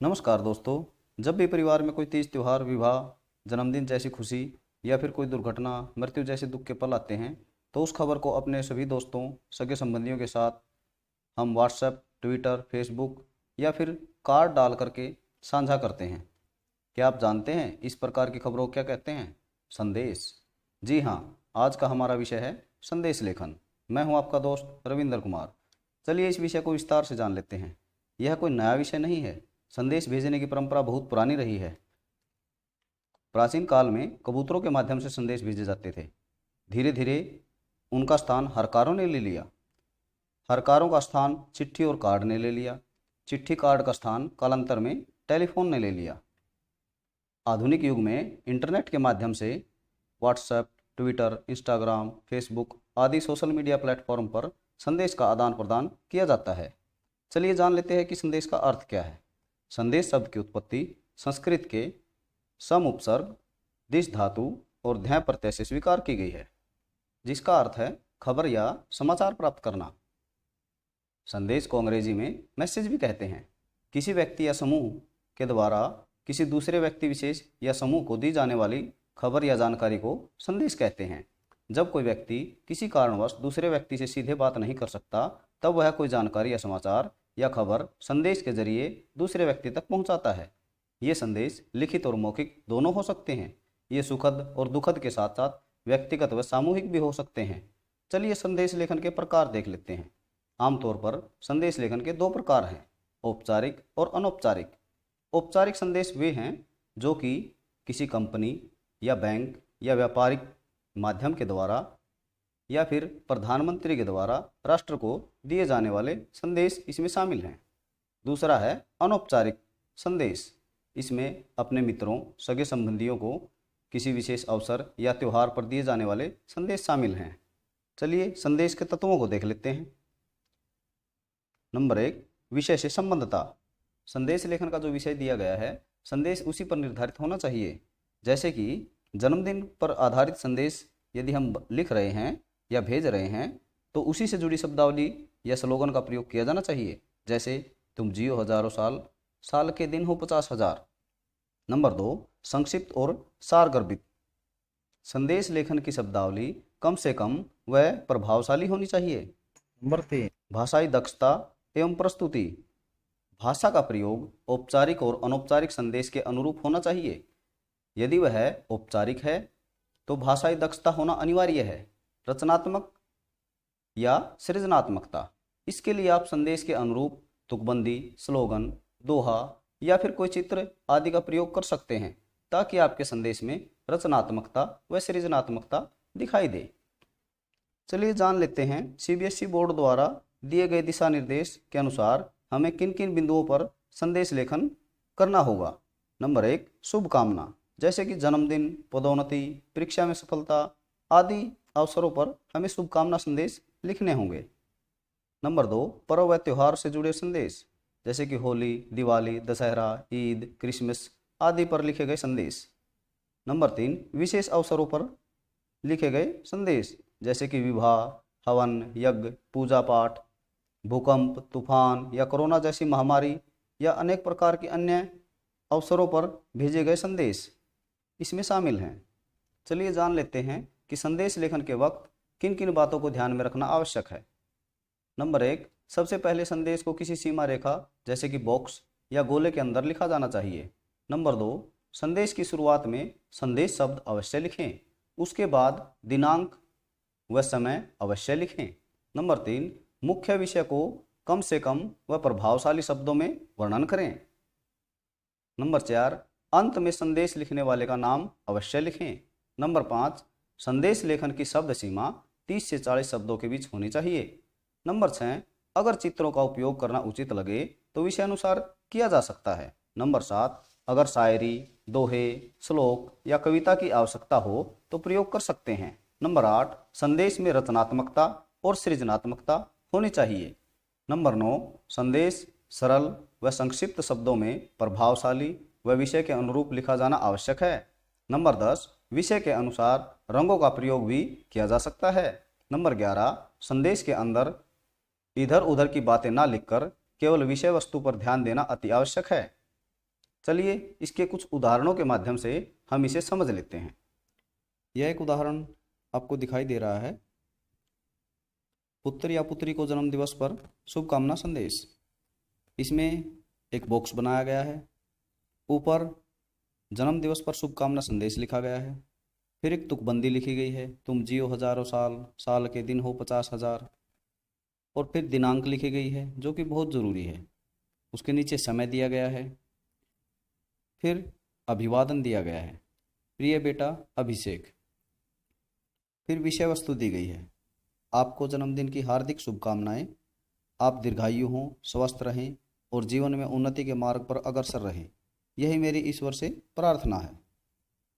नमस्कार दोस्तों। जब भी परिवार में कोई तीज त्यौहार, विवाह, जन्मदिन जैसी खुशी या फिर कोई दुर्घटना, मृत्यु जैसे दुख के पल आते हैं तो उस खबर को अपने सभी दोस्तों, सगे संबंधियों के साथ हम व्हाट्सएप ट्विटर फेसबुक या फिर कार्ड डाल करके साझा करते हैं। क्या आप जानते हैं इस प्रकार की खबरों को क्या कहते हैं? संदेश। जी हाँ आज का हमारा विषय है संदेश लेखन। मैं हूँ आपका दोस्त रविंद्र कुमार। चलिए इस विषय को विस्तार से जान लेते हैं। यह कोई नया विषय नहीं है संदेश भेजने की परंपरा बहुत पुरानी रही है। प्राचीन काल में कबूतरों के माध्यम से संदेश भेजे जाते थे। धीरे धीरे उनका स्थान हरकारों ने ले लिया। हरकारों का स्थान चिट्ठी और कार्ड ने ले लिया। चिट्ठी कार्ड का स्थान कालांतर में टेलीफोन ने ले लिया। आधुनिक युग में इंटरनेट के माध्यम से व्हाट्सएप, ट्विटर, इंस्टाग्राम, फेसबुक आदि सोशल मीडिया प्लेटफॉर्म पर संदेश का आदान प्रदान किया जाता है। चलिए जान लेते हैं कि संदेश का अर्थ क्या है। संदेश शब्द की उत्पत्ति, संस्कृत के सम उपसर्ग, दिश धातु और ध्यान प्रत्यय से स्वीकार की गई है, जिसका अर्थ है खबर या समाचार प्राप्त करना। संदेश को अंग्रेज़ी में मैसेज भी कहते हैं। किसी व्यक्ति या समूह के द्वारा किसी दूसरे व्यक्ति विशेष या समूह को दी जाने वाली खबर या जानकारी को संदेश कहते हैं। जब कोई व्यक्ति किसी कारणवश दूसरे व्यक्ति से सीधे बात नहीं कर सकता, तब वह कोई जानकारी या समाचार या खबर संदेश के ज़रिए दूसरे व्यक्ति तक पहुंचाता है। ये संदेश लिखित और मौखिक दोनों हो सकते हैं। ये सुखद और दुखद के साथ साथ व्यक्तिगत व सामूहिक भी हो सकते हैं। चलिए संदेश लेखन के प्रकार देख लेते हैं। आमतौर पर संदेश लेखन के दो प्रकार हैं, औपचारिक और अनौपचारिक। औपचारिक संदेश वे हैं जो कि किसी कंपनी या बैंक या व्यापारिक माध्यम के द्वारा या फिर प्रधानमंत्री के द्वारा राष्ट्र को दिए जाने वाले संदेश इसमें शामिल हैं। दूसरा है अनौपचारिक संदेश। इसमें अपने मित्रों, सगे संबंधियों को किसी विशेष अवसर या त्यौहार पर दिए जाने वाले संदेश शामिल हैं। चलिए संदेश के तत्वों को देख लेते हैं। नंबर एक, विषय से संबंधता। संदेश लेखन का जो विषय दिया गया है, संदेश उसी पर निर्धारित होना चाहिए। जैसे कि जन्मदिन पर आधारित संदेश यदि हम लिख रहे हैं या भेज रहे हैं तो उसी से जुड़ी शब्दावली या स्लोगन का प्रयोग किया जाना चाहिए। जैसे तुम जियो हज़ारों साल साल के दिन हो पचास हज़ार। नंबर दो संक्षिप्त और सारगर्भित। संदेश लेखन की शब्दावली कम से कम व प्रभावशाली होनी चाहिए। नंबर तीन। भाषाई दक्षता एवं प्रस्तुति। भाषा का प्रयोग औपचारिक और अनौपचारिक संदेश के अनुरूप होना चाहिए। यदि वह औपचारिक है तो भाषाई दक्षता होना अनिवार्य है। रचनात्मक या सृजनात्मकता। इसके लिए आप संदेश के अनुरूप तुकबंदी, स्लोगन, दोहा या फिर कोई चित्र आदि का प्रयोग कर सकते हैं, ताकि आपके संदेश में रचनात्मकता व सृजनात्मकता दिखाई दे। चलिए जान लेते हैं, सीबीएसई बोर्ड द्वारा दिए गए दिशा निर्देश के अनुसार हमें किन किन बिंदुओं पर संदेश लेखन करना होगा। नंबर एक, शुभकामना, जैसे कि जन्मदिन, पदोन्नति, परीक्षा में सफलता आदि अवसरों पर हमें शुभकामना संदेश लिखने होंगे। नंबर दो, पर्व व त्यौहार से जुड़े संदेश, जैसे कि होली, दिवाली, दशहरा, ईद, क्रिसमस आदि पर लिखे गए संदेश। नंबर तीन, विशेष अवसरों पर लिखे गए संदेश, जैसे कि विवाह, हवन, यज्ञ पूजा पाठ भूकंप, तूफ़ान या कोरोना जैसी महामारी या अनेक प्रकार के अन्य अवसरों पर भेजे गए संदेश इसमें शामिल हैं। चलिए जान लेते हैं कि संदेश लेखन के वक्त किन किन बातों को ध्यान में रखना आवश्यक है। नंबर एक, सबसे पहले संदेश को किसी सीमा रेखा, जैसे कि बॉक्स या गोले के अंदर लिखा जाना चाहिए। नंबर दो, संदेश की शुरुआत में संदेश शब्द अवश्य लिखें। उसके बाद दिनांक व समय अवश्य लिखें। नंबर तीन, मुख्य विषय को कम से कम व प्रभावशाली शब्दों में वर्णन करें। नंबर चार, अंत में संदेश लिखने वाले का नाम अवश्य लिखें। नंबर पाँच संदेश लेखन की शब्द सीमा 30 से 40 शब्दों के बीच होनी चाहिए। नंबर छः, अगर चित्रों का उपयोग करना उचित लगे तो विषय अनुसार किया जा सकता है। नंबर सात, अगर शायरी, दोहे, श्लोक या कविता की आवश्यकता हो तो प्रयोग कर सकते हैं। नंबर आठ, संदेश में रचनात्मकता और सृजनात्मकता होनी चाहिए। नंबर नौ, संदेश सरल व संक्षिप्त शब्दों में प्रभावशाली व विषय के अनुरूप लिखा जाना आवश्यक है। नंबर दस विषय के अनुसार रंगों का प्रयोग भी किया जा सकता है। नंबर ग्यारह, संदेश के अंदर इधर उधर की बातें ना लिखकर केवल विषय वस्तु पर ध्यान देना अति आवश्यक है। चलिए, इसके कुछ उदाहरणों के माध्यम से हम इसे समझ लेते हैं। यह एक उदाहरण आपको दिखाई दे रहा है। पुत्र या पुत्री को जन्म दिवस पर शुभकामना संदेश। इसमें एक बॉक्स बनाया गया है। ऊपर जन्म दिवस पर शुभकामना संदेश लिखा गया है। फिर एक तुकबंदी लिखी गई है। तुम जियो हज़ारों साल साल के दिन हो पचास हज़ार। और फिर दिनांक लिखी गई है, जो कि बहुत ज़रूरी है। उसके नीचे समय दिया गया है। फिर अभिवादन दिया गया है। प्रिय बेटा अभिषेक, फिर विषय वस्तु दी गई है। आपको जन्मदिन की हार्दिक शुभकामनाएँ। आप दीर्घायु हों, स्वस्थ रहें और जीवन में उन्नति के मार्ग पर अग्रसर रहें। यही मेरी ईश्वर से प्रार्थना है।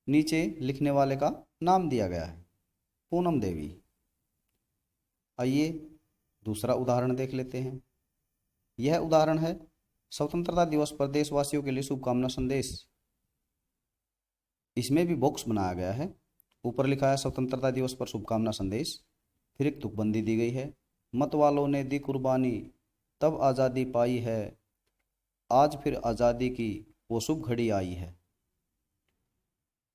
नीचे लिखने वाले का नाम दिया गया है, पूनम देवी। आइए दूसरा उदाहरण देख लेते हैं। यह उदाहरण है स्वतंत्रता दिवस पर देशवासियों के लिए शुभकामना संदेश। इसमें भी बॉक्स बनाया गया है। ऊपर लिखा है, स्वतंत्रता दिवस पर शुभकामना संदेश। फिर एक तुकबंदी दी गई है। मत वालों ने दी कुर्बानी, तब आज़ादी पाई है। आज फिर आज़ादी की वो शुभ घड़ी आई है।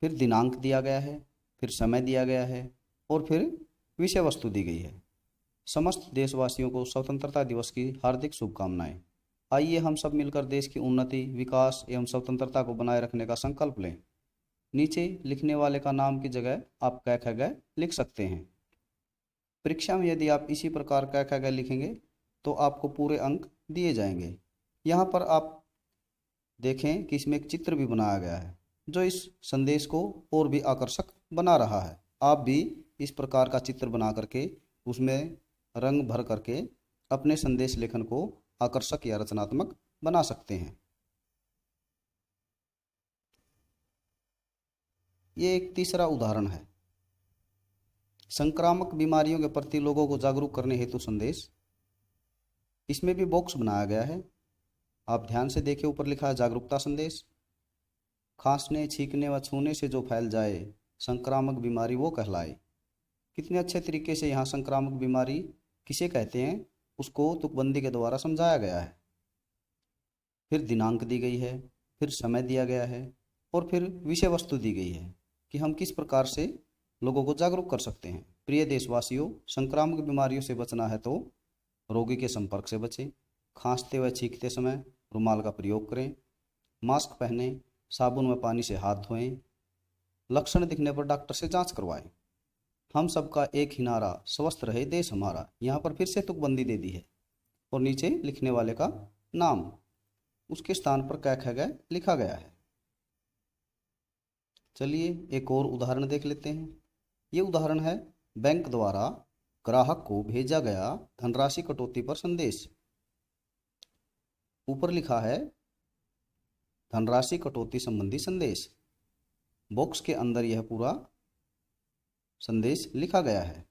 फिर दिनांक दिया गया है, फिर समय दिया गया है और फिर विषय वस्तु दी गई है। समस्त देशवासियों को स्वतंत्रता दिवस की हार्दिक शुभकामनाएँ। आइए हम सब मिलकर देश की उन्नति, विकास एवं स्वतंत्रता को बनाए रखने का संकल्प लें। नीचे लिखने वाले का नाम की जगह आप कै ख गए लिख सकते हैं। परीक्षा में यदि आप इसी प्रकार कै ख गए लिखेंगे तो आपको पूरे अंक दिए जाएँगे। यहाँ पर आप देखें कि इसमें एक चित्र भी बनाया गया है, जो इस संदेश को और भी आकर्षक बना रहा है। आप भी इस प्रकार का चित्र बना करके उसमें रंग भर करके अपने संदेश लेखन को आकर्षक या रचनात्मक बना सकते हैं। ये एक तीसरा उदाहरण है। संक्रामक बीमारियों के प्रति लोगों को जागरूक करने हेतु संदेश। इसमें भी बॉक्स बनाया गया है। आप ध्यान से देखिए ऊपर लिखा है, जागरूकता संदेश। खांसने, छींकने व छूने से जो फैल जाए, संक्रामक बीमारी वो कहलाए। कितने अच्छे तरीके से यहाँ संक्रामक बीमारी किसे कहते हैं, उसको तुकबंदी के द्वारा समझाया गया है। फिर दिनांक दी गई है, फिर समय दिया गया है, और फिर विषय वस्तु दी गई है, कि हम किस प्रकार से लोगों को जागरूक कर सकते हैं। प्रिय देशवासियों, संक्रामक बीमारियों से बचना है तो रोगी के संपर्क से बचें। खांसते व छींकते समय रुमाल का प्रयोग करें, मास्क पहने, साबुन में पानी से हाथ धोएँ, लक्षण दिखने पर डॉक्टर से जाँच करवाएँ। हम सबका एक ही नारा, स्वस्थ रहे देश हमारा, यहाँ पर फिर से तुकबंदी दे दी है। और नीचे लिखने वाले का नाम, उसके स्थान पर कै गए, लिखा गया है। चलिए एक और उदाहरण देख लेते हैं। ये उदाहरण है, बैंक द्वारा ग्राहक को भेजा गया धनराशि कटौती पर संदेश। ऊपर लिखा है, धनराशि कटौती संबंधी संदेश। बॉक्स के अंदर यह पूरा संदेश लिखा गया है।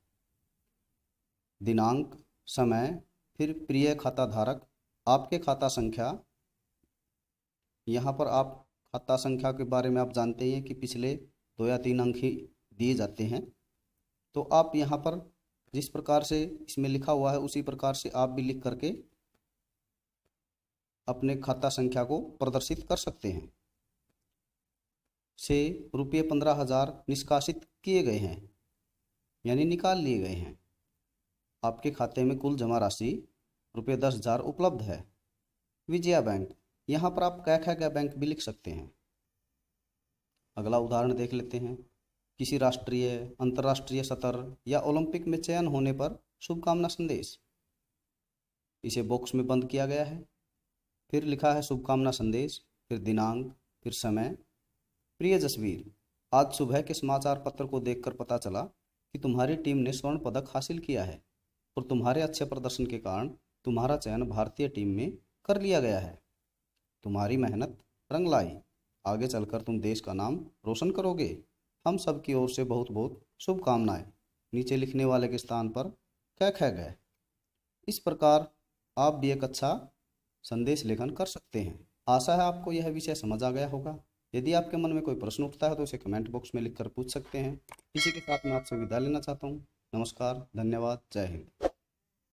दिनांक, समय, फिर प्रिय खाता धारक आपके खाता संख्या। यहाँ पर आप खाता संख्या के बारे में आप जानते हैं कि पिछले दो या तीन अंक ही दिए जाते हैं। तो आप यहाँ पर जिस प्रकार से इसमें लिखा हुआ है, उसी प्रकार से आप भी लिख करके अपने खाता संख्या को प्रदर्शित कर सकते हैं। से रुपये पंद्रह हज़ार निष्कासित किए गए हैं, यानी निकाल लिए गए हैं। आपके खाते में कुल जमा राशि रुपये दस हज़ार उपलब्ध है। विजया बैंक, यहाँ पर आप कै कै बैंक भी लिख सकते हैं। अगला उदाहरण देख लेते हैं। किसी राष्ट्रीय, अंतर्राष्ट्रीय सतर या ओलंपिक में चयन होने पर शुभकामना संदेश। इसे बॉक्स में बंद किया गया है। फिर लिखा है शुभकामना संदेश, फिर दिनांक, फिर समय। प्रिय जसवीर, आज सुबह के समाचार पत्र को देखकर पता चला कि तुम्हारी टीम ने स्वर्ण पदक हासिल किया है और तुम्हारे अच्छे प्रदर्शन के कारण तुम्हारा चयन भारतीय टीम में कर लिया गया है। तुम्हारी मेहनत रंग लाई। आगे चलकर तुम देश का नाम रोशन करोगे। हम सब की ओर से बहुत बहुत शुभकामनाएँ। नीचे लिखने वाले के स्थान पर कह कह गए। इस प्रकार आप भी एक अच्छा संदेश लेखन कर सकते हैं। आशा है आपको यह विषय समझ आ गया होगा। यदि आपके मन में कोई प्रश्न उठता है तो उसे कमेंट बॉक्स में लिखकर पूछ सकते हैं। इसी के साथ मैं आपसे विदा लेना चाहता हूँ। नमस्कार, धन्यवाद, जय हिंद।